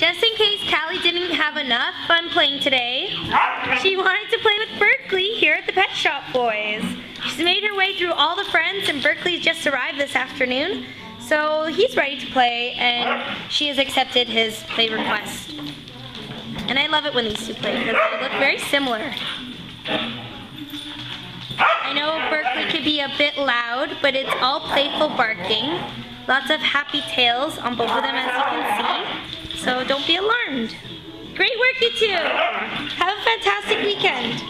Just in case Cali didn't have enough fun playing today, she wanted to play with Berkley here at the Pet Shop Boys. She's made her way through all the friends and Berkley's just arrived this afternoon. So he's ready to play and she has accepted his play request. And I love it when these two play because they look very similar. I know Berkley could be a bit loud, but it's all playful barking. Lots of happy tails on both of them as you can see. So don't be alarmed. Great work you two. Have a fantastic weekend.